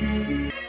Música